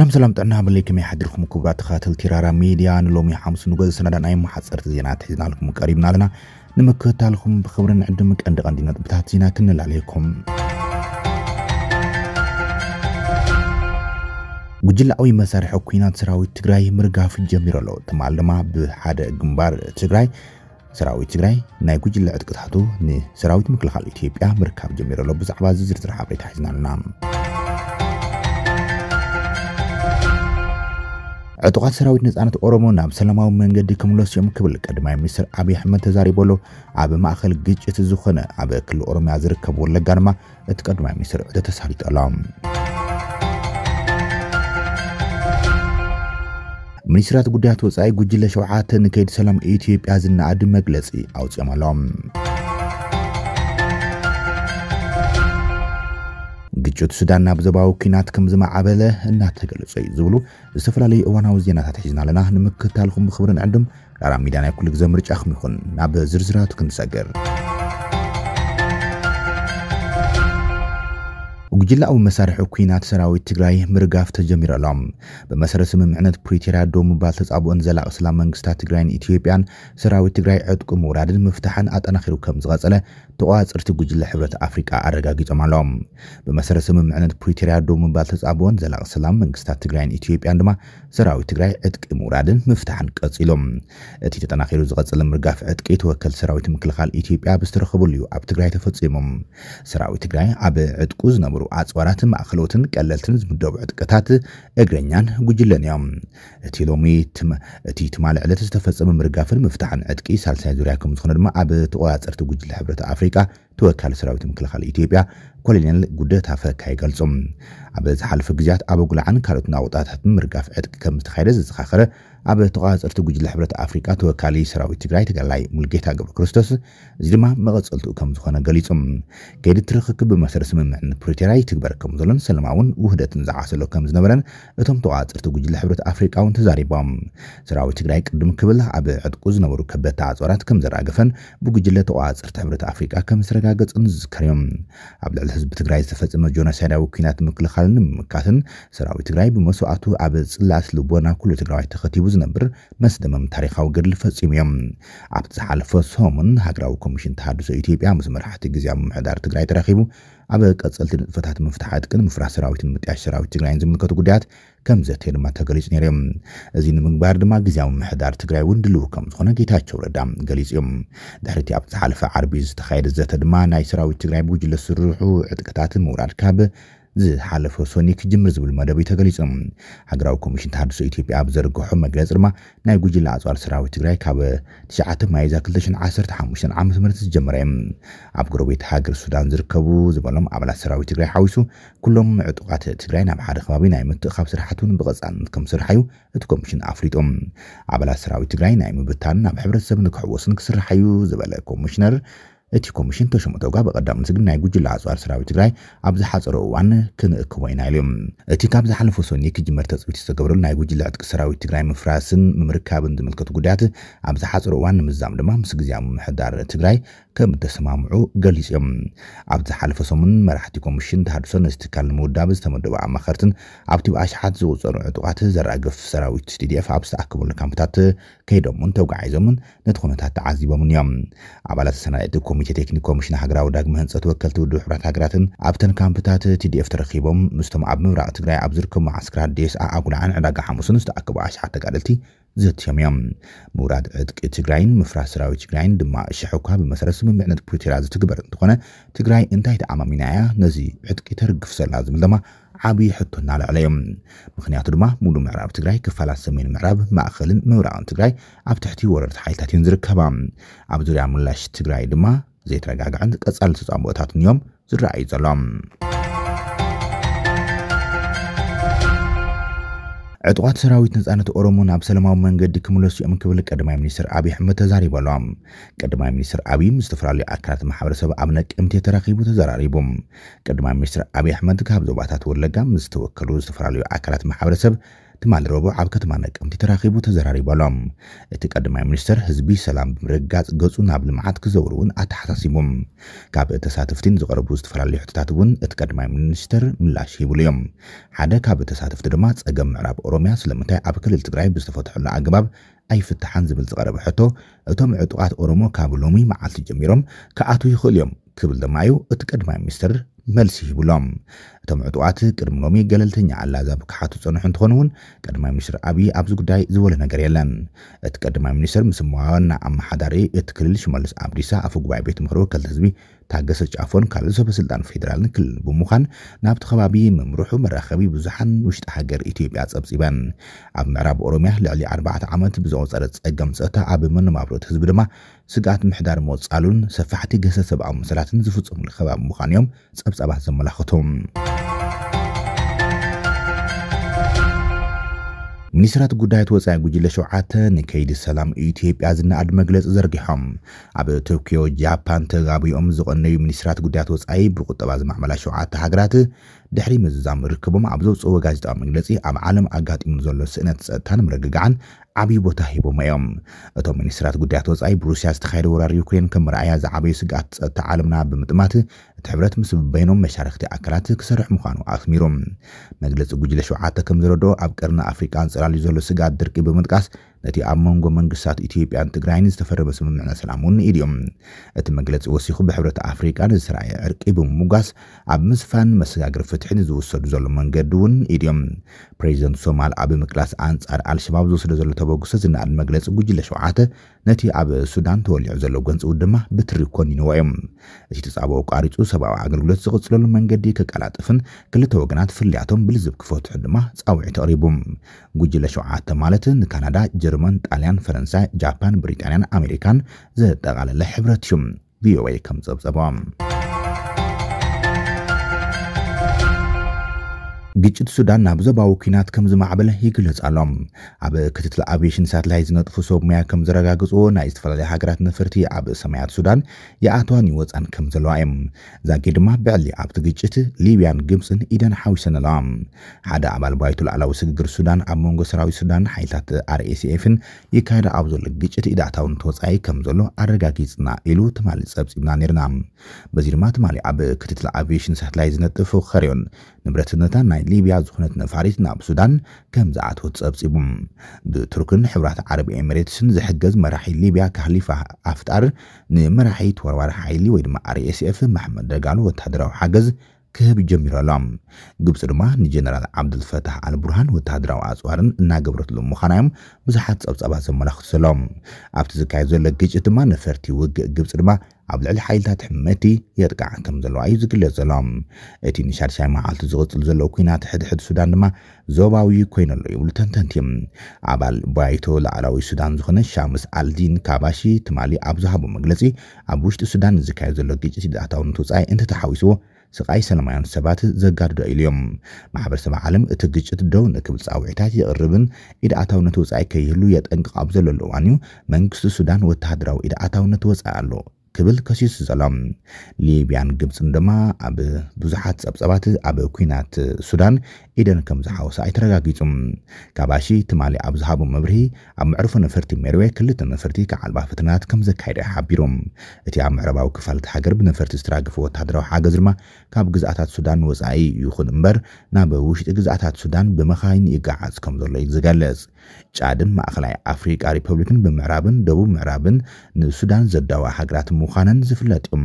ሰላም ሰላም ጥዕና በለይ ከመይ ሓድርኩም ክቡራት ተኸታተልቲ ራራ ሚድያ ንሎሚ ሓሙስ ንጎዚ ሰነዳ ናይ መሓፀርቲ ዜና ትሒዝናልኩም ቀሪብና ኣለና። ንምክትታልኩም ብክብሪ ንዕድም ቀንዲ ቀንዲ ነጥብታት ዜና ክንላለየኩም ጉጅላዊ መሳርሒ ኩናት ሰራዊት ትግራይ ምርጋፍ ጀሚሩ ኣሎ። ትማል ድማ ብሓደ ግንባር ትግራይ ሰራዊት ትግራይ ናይ ጉጅለ ዕጥቅታቱ ንሰራዊት ምክልኻል ኢትዮጵያ ምርካብ ጀሚሩ ኣሎ። ብዛዕባ እዚ ዝርዝር ሓበሬታ ሒዝና ኣለና ዕጡቃት ሰራዊት ነፃነት ኦሮሞ ናብ ሰላማዊ መንገዲ ክምለሱ እዮም ክብል ቀዳማይ ሚኒስትር ኣብዪ ኣሕመድ ተዛሪቡ ኣሎ ኣብ ማእኸል ግጭት ዝኾነ ኣብ ክልል ኦሮምያ ዝርከብ ወለጋ ድማ እቲ ቀዳማይ ሚኒስትር ዕቶ ተሳሪጡ ሚኒስትራት ጉዳያት ወፃኢ ጉጅለ ሸውዓተ ንከይዲ ሰላም ኢትዮጵያ ዝነኣድ መግለፂ ኣውፅኦም ኣሎም ግጭት ሱዳን ናብ ዞባዊ ኩናት ከም ዝማዓበለ እናተገለጸ እዩ ዝብሉ ዝተፈላለዩ እዋናዊ ዜናታት ሒዝና ኣለና። ንምክትታልኩም ብክብሪ ንዕድም ራራ ሚድያ ናይ ኩሉ ግዜ ምርጫኹም ይኹን ናብ ዝርዝራቱ ክንሰገር ጉጅላዊ መሳርሒ ኩናት ሰራዊት ትግራይ ምርጋፍ ተጀሚሩ ኣሎም ብመሰረት ስምምዕነት ፕሪቶርያ ዶ ምባል ተፃብኦን ዘላቂ ሰላም መንግስታት ትግራይን ኢትዮጵያን ሰራዊት ትግራይ ዕጥቁ ምውራድን ምፍታሕን ኣጠናኺሩ ከም ዝቐፀለ ተቋፅርቲ ጉጅለ ሕብረት ኣፍሪቃ ኣረጋጊፆም ኣሎም ብመሰረት ስምምዕነት ፕሪቶርያ ዶ ምባል ተፃብኦን ዘላቂ ሰላም መንግስታት ትግራይን ኢትዮጵያን ድማ ሰራዊት ትግራይ ዕጥቂ ምውራድን ምፍታሕን ቀፂሎም እቲ ተጠናኺሩ ዝቐፅለ ምርጋፍ ዕጥቂ ተወከል ሰራዊት ምክልኻል ኢትዮጵያ ብዝተረኸበሉ እዩ ኣብ ትግራይ ተፈፂሞም ሰራዊት ትግራይ ኣብ ዕጥቁ ዝነበሩ ኣፅዋራትን ማእኸሎትን ቀለልትን ዝምደቡ ዕጥቅታት እግረኛን ጉጅለን እዮም። እቲ ሎሚ እቲ ትማል ዕለት ዝተፈፀመ ምርጋፍን ምፍታሕን ዕጥቂ ሳልሳይ ዙርያ ከም ዝኾነ ድማ ኣብ ተቆፃፀርቲ ጉጅለ ሕብረት ኣፍሪቃ ተወካሊ ሰራዊት ምክልኻል ኢትዮጵያ ኮሎኔል ጉደታ ፈካ ይገልጾም። ኣብ ዝሓለፈ ግዜያት ኣብ ጉልዓን ካልኦት ናውጣታትን ምርጋፍ ዕጥቂ ከም ዝተካየደ ዘዘኻኸረ ኣብ ተቆፃፀርቲ ጉጅለ ሕብረት ኣፍሪቃ ተወካሊ ሰራዊት ትግራይ ተጋላይ ሙልጌታ ገብረ ክርስቶስ እዚ ድማ መቐፀልቱ ከም ዝኾነ ገሊፆም ከይዲ ትርክክብ ብመሰረት ስምምዕነት ፕሪቶርያ ይትግበር ከም ዘሎን ሰላማውን ውህደትን ዝዓሰሎ ከም ዝነበረን እቶም ተቆፃፀርቲ ጉጅለ ሕብረት ኣፍሪቃ እውን ተዛሪቦም። ሰራዊት ትግራይ ቅድም ክብል ኣብ ዕጥቁ ዝነበሩ ከበድቲ ኣፅዋራት ከም ዘራገፈን ብጉጅለ ተቆፃፀርቲ ሕብረት ኣፍሪቃ ከም ዝዝከር እዮም ኣብ ልዕሊ ህዝቢ ትግራይ ዝተፈፀመ ጆኖሳይዳዊ ኩናት ምክልኻልን ንምምካትን ሰራዊት ትግራይ ብመስዋዕቱ ኣብ ፅላስ ልቦና ኩሉ ትግራዋይ ተኸቲቡ ዝነብር መስደመም ታሪካዊ ገድሊ ፈፂሙ እዮም። ኣብቲ ዝሓለፈ ሰሙን ሃገራዊ ኮሚሽን ተሃድሶ ኢትዮጵያ ምስ መራሕቲ ግዜያዊ ምምሕዳር ትግራይ ተራኺቡ ኣብ ቀፀልቲ ንጥፈታት ምፍታሕ ዕጥቅን ምፍራስ ሰራዊትን ምጥያሽ ሰራዊት ትግራይን ዝምልከቱ ጉዳያት ከም ዘተየ ድማ ተገሊጹ ነይሮም እዚ ንምግባር ድማ ግዜያዊ ምምሕዳር ትግራይ እውን ድልው ከም ዝኾነ ጌታቸው ረዳ ገሊጹ እዮም። ድሕሪቲ ኣብ ዝሓለፈ ዓርቢ ዝተኻየደ ዘተ ድማ ናይ ሰራዊት ትግራይ ብጉጅለ ዝስርሑ ዕጥቅታትን ምውራድ ካብ ዝሓለፈ ሶኒ ክጅምር ዝብል መደብ እዩ ተገሊፆም ሃገራዊ ኮሚሽን ተሃድሶ ኢትዮጵያ ኣብ ዘርግሖ መግለፂ ድማ ናይ ጉጅለ ኣፅዋር ሰራዊት ትግራይ ካብ 9 ማይዛ 2015 ዓ ም ዝጀመረ እዮም ኣብ ጎረቤት ሃገር ሱዳን ዝርከቡ ዝበሎም ኣባላት ሰራዊት ትግራይ ሓዊሱ ኩሎም ዕጡቃት ትግራይ ናብ ሓደ ከባቢ ናይ ምትእኻብ ስራሕቱን ብቐፃልነት ከም ስርሓዩ እቲ ኮሚሽን ኣፍሊጦም ኣባላት ሰራዊት ትግራይ ናይ ምብታን ናብ ሕብረተሰብ ንክሕወስን ክስርሓዩ ዝበለ ኮሚሽነር እቲ ኮሚሽን ተሸመተውጋ በቀዳምነት ግን ናይ ጉጅለ ኣፅዋር ሰራዊት ትግራይ ኣብ ዝሓፀሮ እዋን ክንእክቦ ኢና ኢሎም እቲ ካብ ዝሓለፈ ሶኒ ክጅመር ተፅቢት ዝተገብረሉ ናይ ጉጅለ ዕጥቂ ሰራዊት ትግራይ ምፍራስን ምምርካብን ዝምልከቱ ጉዳያት ኣብ ዝሓፀሮ እዋን ንምዛም ድማ ምስ ግዜያዊ ምምሕዳር ትግራይ ከም ተሰማምዑ ገሊፆም ኣብ ዝሓለፈ ሰሙን መራሕቲ ኮሚሽን ተሃድሶ ነዚ ንምውዳብ ዝተመደቡ ኣማኸርትን ኣብቲ ብኣሽሓት ዝቁፀሩ ዕጡቃት ዘራግፍ ሰራዊት ቲዲኤፍ ኣብ ዝተኣከበሉ ካምፕታት ከይዶምን ተጓዒዞምን ነቲ ኩነታት ተዓዚቦምን እዮም። ኣባላት ሰናይቲ ኮሚቴ ቴክኒክ ኮሚሽን ሃገራዊ ዳግመ ህንፀት ወከልቲ ውድብ ሕብረት ሃገራትን ኣብተን ካምፕታት ቲዲኤፍ ተረኪቦም ምስቶም ኣብ ምብራቅ ትግራይ ኣብ ዝርከቡ ማዓስከራት ዴስኣ ኣጉልዓን ዕዳጋ ሓሙስን ዝተኣከቡ ኣሽሓት ተጋደልቲ ዘትዮም እዮም። ምውራድ ዕጥቂ ትግራይን ምፍራስ ሰራዊት ትግራይን ድማ እሽሑካ ብመሰረት ስምምዕነት ፕሪቶርያ ዝትግበር እንትኾነ ትግራይ እንታይ ተኣማሚና እያ ነዚ ዕጥቂ ተርግፍ ዘላ ዝብል ድማ ዓብዪ ሕቶ እናልዕለ እዮም። ምክንያቱ ድማ ሙሉእ ምዕራብ ትግራይ ክፋላት ሰሜን ምዕራብ ማእኸልን ምብራቕን ትግራይ ኣብ ትሕቲ ወረርቲ ሓይልታት እየን ዝርከባ። ኣብ ዙርያ ምላሽ ትግራይ ድማ ዘይተረጋግዐን ቀጻሊ ተፃምኦታትን እዮም ዝረኣዩ ዘሎም። ዕጡቃት ሰራዊት ነፃነት ኦሮሞ ናብ ሰላማዊ መንገዲ ክምለሱ እዮም ክብል ቀዳማይ ሚኒስትር ኣብዪ ኣሕመድ ተዛሪቡ ቀዳማይ ሚኒስትር ኣብዪ ምስ ዝተፈላለዩ ኣካላት ማሕበረሰብ ኣብ ነቀምቲ ተራኺቡ ተዘራሪቦም ቀዳማይ ሚኒስትር ኣብዪ ኣሕመድ ካብ ዞባታት ወለጋ ምስ ዝተወከሉ ዝተፈላለዩ ኣካላት ማሕበረሰብ ትማሊ ረቡዕ ኣብ ከተማ ነቀምቲ ተራኺቡ ተዘራሪበሎም እቲ ቀዳማይ ሚኒስትር ህዝቢ ሰላም ብምርጋፅ ገጹ ናብ ልምዓት ክዘውሩ እውን ኣተሓሳሲቦም ካብ ተሳተፍቲን ዝቐረቡ ዝተፈላለዩ ሕቶታት እውን እቲ ቀዳማይ ሚኒስትር ምላሽ ይብሉ እዮም። ሓደ ካብ ተሳተፍቲ ድማ ፀገም ምዕራብ ኦሮምያ ስለምንታይ ኣብ ክልል ትግራይ ብዝተፈትሐሉ ኣገባብ ኣይፍትሓን ዝብል ዝቐረበ ሕቶ እቶም ዕጡቃት ኦሮሞ ካብ ሎሚ መዓልቲ ጀሚሮም ክኣትዉ ይኽእል እዮም ክብል ድማ እዩ እቲ ቀዳማይ ሚኒስትር መልሲ ይብሎም እቶም ዕጡቃት ቅድሚ ሎሚ ገለልተኛ ኣላዛብ ክሓቱ ፀንሑ እንትኾኑ እውን ቀዳማይ ሚኒስትር ኣብዪ ኣብዚ ጉዳይ ዝበሎ ነገር የለን። እቲ ቀዳማይ ሚኒስትር ምስ ዋና ኣመሓዳሪ እቲ ክልል ሽመልስ ኣብዲሳ ኣፈ ጉባኤ ቤት ምክሪ ወከልቲ ህዝቢ ታገሰ ጫፎን ካልእ ሰበስልጣን ፌደራልን ክልል ብምዃን ናብቲ ከባቢ ምምርሑ መራኸቢ ብዙሓን ውሽጢ ሃገር ኢትዮጵያ ፀብፂበን ኣብ ምዕራብ ኦሮምያ ልዕሊ 4 ዓመት ብዝቆፀረ ፀገም ፀጥታ ኣብ መነባብሮ እቲ ህዝቢ ድማ ስጋኣት ምሕዳር መወፃሉን ሰፋሕቲ ገሰ ሰብኣዊ መሰላትን ዝፍፀሙሉ ከባቢ ምዃን እዮም ፀብፃባት ዘመላኽቱም ሚኒስትራት ጉዳያት ወፃኢ ጉጅለ ሸውዓተ ንከይዲ ሰላም ኢትዮጵያ ዝነኣድ መግለፂ ዘርጊሖም። ኣብ ቶኪዮ ጃፓን ተጋቢኦም ዝቐነዩ ሚኒስትራት ጉዳያት ወፃኢ ብቁጠባ ዝማዕመላ ሸውዓተ ሃገራት ድሕሪ ምዝዛም ርክቦም ኣብ ዘውፅዎ ጋዜጣዊ መግለፂ ኣብ ዓለም ኣጋጢሙ ዘሎ ስእነት ፀጥታን ምርግጋዕን ዓብዪ ቦታ ሂቦም እዮም። እቶም ሚኒስትራት ጉዳያት ወፃኢ ብሩስያ ዝተኻየደ ወራር ዩክሬን ከም መርኣያ ዝዓበዩ ስጋኣት ፀጥታ ዓለምና ብምጥማት እቲ ሕብረት ምስ በይኖም መሻርክቲ ኣካላት ክሰርሕ ምዃኑ ኣኽሚሮም። መግለፂ ጉጅለ ሸውዓተ ከም ዝረድኦ ኣብ ቀርኒ ኣፍሪቃ እንፅላልዩ ዘሎ ስጋኣት ድርቂ ብምጥቃስ ነቲ ኣብ መንጎ መንግስታት ኢትዮጵያን ትግራይን ዝተፈረመ ስምምዕነት ሰላም እውን ኢድ እዮም። እቲ መግለፂ ወሲኹ ብሕብረት ኣፍሪቃ ንዝተረኣየ ዕርቂ ብምሙጋስ ኣብ ምስፋን መሰጋግሪ ፍትሕን ዝውሰዱ ዘሎ መንገዲ እውን ኢድ እዮም ፕሬዚደንት ሶማል ኣብ ምቅላስ ኣንጻር ኣልሸባብ ዝወስዶ ዘሎ ተበግሶ ዝነኣድ መግለፂ ጉጅለ ሸውዓተ ነቲ ኣብ ሱዳን ተወሊዑ ዘሎ ገንፂ ድማ ብትሪ ኮኒንዎ እዮም እቲ ተፃብኦ ቃሪፁ ሰብኣዊ ኣገልግሎት ዝቕፅለሉ መንገዲ ከቀላጥፍን ክልተ ወገናት ፍልያቶም ብልዝብ ክፈትሑ ድማ ፃውዒት ኣቕሪቡ ጉጅለ ሸውዓተ ማለት ንካናዳ ጀርመን ጣልያን ፈረንሳይ ጃፓን ብሪጣንያን ኣሜሪካን ዘጠቓለለ ሕብረት እዩ። ቪኦኤ ከም ፀብፀቦም ግጭት ሱዳን ናብ ዞባዊ ኩናት ከም ዝማዕበለ ይግለጽ ኣሎም ኣብ ክትትል ኣቪዬሽን ሳትላይት ዝነጥፉ ሰብ ሞያ ከም ዘረጋግፅዎ ናይ ዝተፈላለዩ ሃገራት ነፈርቲ ኣብ ሰማያት ሱዳን ይኣትዋን ይወፃን ከም ዘለዋ እዮም። ዛጌ ድማ ብዕሊ ኣብቲ ግጭት ሊብያን ግብፅን ኢደን ሓዊሰን ኣለዋ። ሓደ ኣባል ባይቱ ላዕላዊ ስግግር ሱዳን ኣብ መንጎ ሰራዊት ሱዳን ሓይልታት አርኤስኤፍን ይካየደ ኣብ ዘሎ ግጭት ኢዳእታውን ተወፃኢ ከም ዘሎ ኣረጋጊፅና ኢሉ ትማሊ ፀብፂብና ነርና በዚ ድማ ትማሊ ኣብ ክትትል ኣቪዬሽን ሳትላይት ዝነጥፍ ከርዮን ንብረትነታ ናይ ሊብያ ዝኾነት ነፋሪት ናብ ሱዳን ከም ዝኣትወት ፀብፂቡ ብቱርክን ሕብራት ዓረብ ኤሚሬትስን ዝሕገዝ መራሒ ሊብያ ካህሊፋ ሓፍጣር ንመራሒ ተወርዋሪ ሓይሊ ወይ ድማ አርኤስኤፍ መሐመድ ደጋሎ ወታደራዊ ሓገዝ ክህብ ጀሚሩ ኣሎ ግብፂ ድማ ንጀነራል ዓብድልፈታሕ አልቡርሃን ወታደራዊ ኣፅዋርን እናገብረትሉ ምዃና እዮም ብዙሓት ፀብፀባት ዘመላኽቱ ዘሎም ኣብቲ ዝካየድ ዘሎ ግጭት ድማ ነፈርቲ ውግእ ግብፂ ድማ ኣብ ልዕሊ ሓይልታት ሕመቲ የጥቃዕ ከም ዘለዋ እዩ ዝግለጽ ዘሎ። እቲ ንሻድሻይ መዓልቲ ዝቕፅል ዘሎ ኩናት ሕድሕድ ሱዳን ድማ ዞባዊ ኮይኑ ኣሎ ይብሉ ተንተንቲ። ኣባል ባይቶ ላዕላዊ ሱዳን ዝኾነ ሻምስ ኣልዲን ካባሺ ትማሊ ኣብ ዝሃቦ መግለፂ ኣብ ውሽጢ ሱዳን ዝካየድ ዘሎ ግጭት ኢድ ኣታውነት ወፃኢ እንተተሓዊስዎ ስቃይ ሰላማውያን ሰባት ዘጋድዶ ኢሉ እዮም። ማሕበረሰብ ዓለም እቲ ግጭት ደው ንክብል ፃውዒታት የቕርብን ኢድ ኣታውነት ወፃኢ ከይህሉ የጠንቅቕ ኣብ ዘለሉ እዋን እዩ። መንግስቲ ሱዳን ወተሃደራዊ ኢድ ኣታውነት ወፃኢ ኣሎ ክብል ከሲሱ ዘሎም ሊብያን ግብፅን ድማ ኣብ ብዙሓት ፀብፀባት ኣብ ኩናት ሱዳን ኢደን ከም ዝሓወሳ ኣይተረጋጊፁም ካባሺ ትማሊ ኣብ ዝሃቦ መብርሂ ኣብ መዕርፎ ነፈርቲ ሜርዌ ክልተ ነፈርቲ ከዓልባ ፍትናት ከም ዘካየደ ሓቢሮም እቲ ኣብ ምዕረባዊ ክፋልቲ ሃገር ብነፈርቲ ዝተራገፈ ወታደራዊ ሓገዝ ድማ ካብ ግዝኣታት ሱዳን ወፃኢ ይኹን እምበር ናብ ውሽጢ ግዝኣታት ሱዳን ብመኻይን ይጋዓዝ ከም ዘሎ እዩ ዝገልጽ ጫድን ማእኸላይ ኣፍሪቃ ሪፐብሊክን ብምዕራብን ደቡብ ምዕራብን ንሱዳን ዘዳዋ ሃገራት ምዃነን ዝፍለጥ እዮም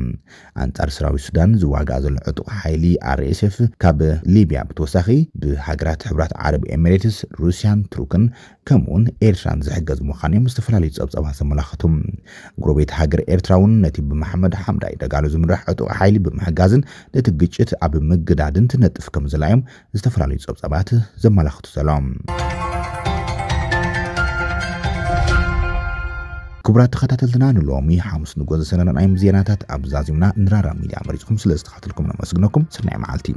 ኣንጻር ሰራዊት ሱዳን ዝዋጋእ ዘሎ ዕጡቕ ሓይሊ አርኤስኤፍ ካብ ሊብያ ብተወሳኺ ብሃገራት ሕብራት ዓረብ ኤሚሬትስ ሩስያን ቱርክን ከምኡውን ኤርትራን ዝሕገዝ ምዃን እዮም ዝተፈላለዩ ፀብፀባት ዘመላኽቱም ጎረቤት ሃገር ኤርትራ እውን ነቲ ብመሓመድ ሓምዳይ ደጋሎ ዝምራሕ ዕጡቕ ሓይሊ ብምሕጋዝን ነቲ ግጭት ኣብ ምግዳድን ትነጥፍ ከም ዘላ ዝተፈላለዩ ፀብፀባት ዘመላኽቱ ዘሎም ክቡራት ተኸታተልትና ንሎሚ ሓሙስ ንጎ ዘሰነናናዮም ዜናታት ኣብ ዛዚምና ንራራ ሚድያ መሪፅኩም ስለ ዝተኸተልኩም ነመስግነኩም ስናይ መዓልቲ